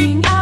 looking out.